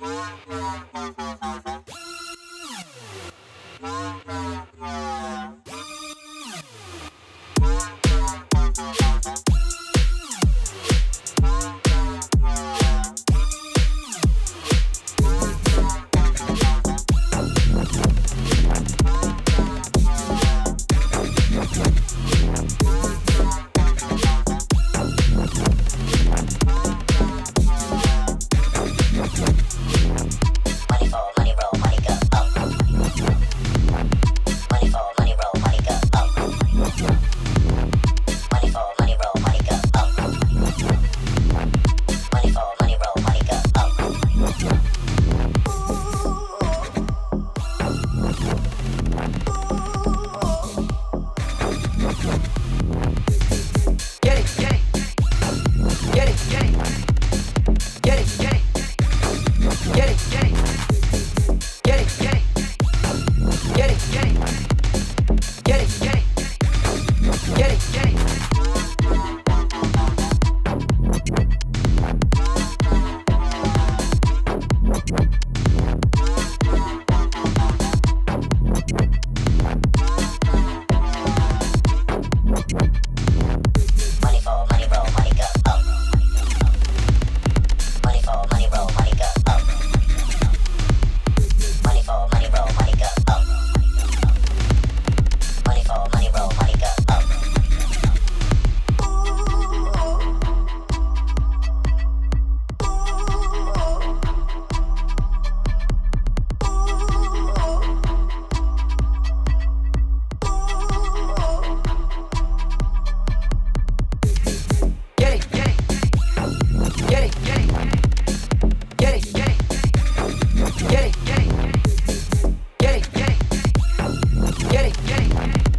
Bye. it. Get it.